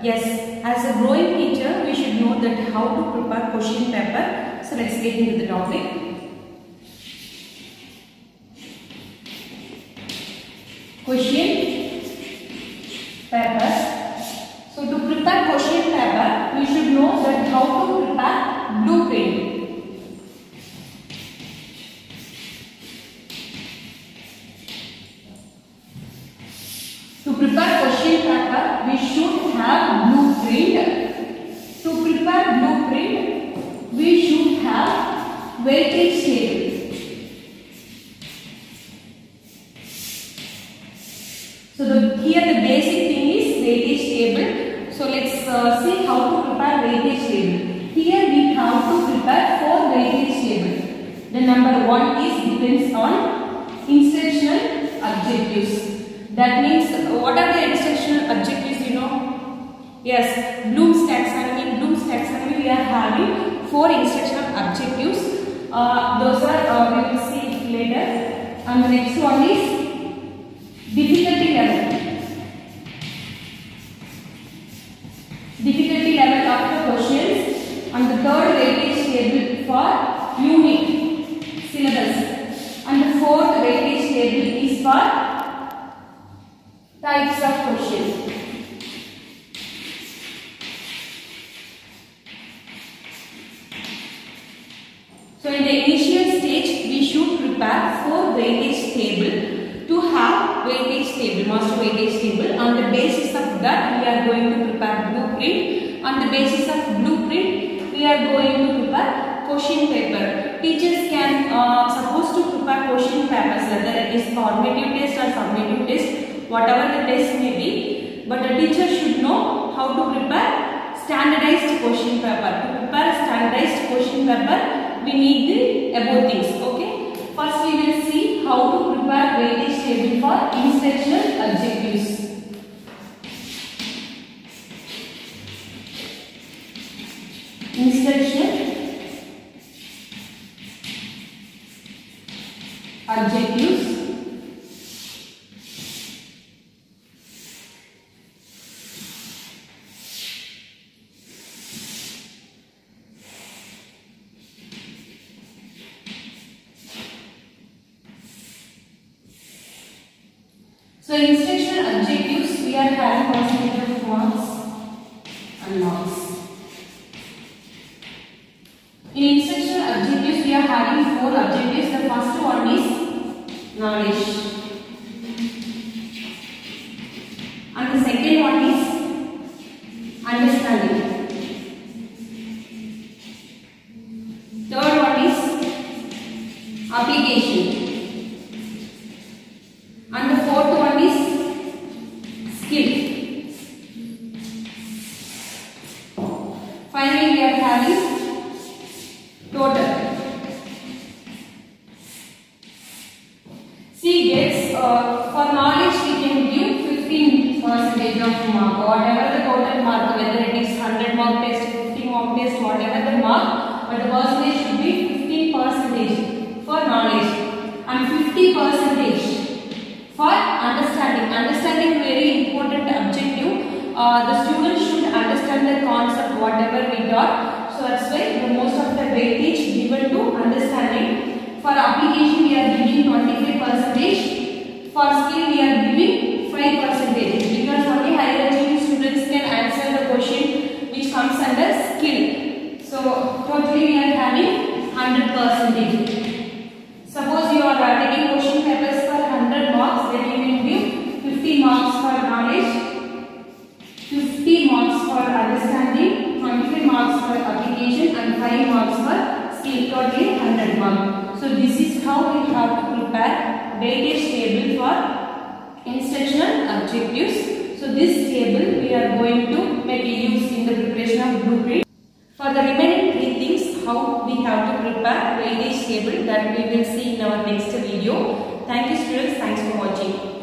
Yes, as a growing teacher we should know that how to prepare question paper. So let's get into the topic. Question paper. So to prepare question paper we should know that how to prepare blueprint. To prepare question we should have blueprint. To prepare blueprint, we should have So the, here the basic thing is weightage table. So let's uh, see how to prepare weightage table. Here we have to prepare four weightage table. The number one is depends on instructional objectives. That means uh, what are the instructional objectives you know? Yes, Bloom's taxonomy. In Bloom's taxonomy we are having four instructional objectives. Uh, those are uh, we will see later. And the next one is difficulty level. Difficulty level of the questions. And the third weightage table for unit syllabus. And the fourth weightage table is for types of questions. So in the initial stage, we should prepare four weightage table to have weightage table, master weightage table. On the basis of that, we are going to prepare blueprint. On the basis of blueprint, we are going to prepare question paper. Teachers can uh, supposed to prepare question papers, whether it is formative test or summative test, whatever the test may be. But a teacher should know how to prepare standardized question paper. To prepare standardized question paper, we need the above things. Okay. First, we will see how to prepare weightage table for instructional objectives. Instructional objectives. So instructional objectives we are having percentage of and marks. In instructional objectives we are having four objectives. The first one is knowledge. And the second one is understanding. Third one is application. And the fourth one is skill. Finally, we are having total. See, gets uh, for knowledge we can give 15 percentage of mark. Whatever the total mark, whether it is 100 mark test, 50 mark test, whatever the mark, but the percentage should be 15 percentage for knowledge and 50 percentage for understanding. Understanding very important objective. Uh, the student should understand the concept whatever we taught. So that's why the most of the weightage given to understanding. For application we are giving 25 percentage. For skill we are giving 5 percentage because only higher achieving students can answer the question which comes under skill. So totally we are having 100 percentage. Suppose you are taking question papers for 100 marks, then you will give 50 marks for knowledge, 50 marks for understanding, 25 marks for application and 5 marks for skill, totally 100 marks. So this is how we have to prepare weightage table for instructional objectives. So this table we are going to make use in the preparation of blueprint how we have to prepare weightage table that we will see in our next video. Thank you students. Thanks for watching.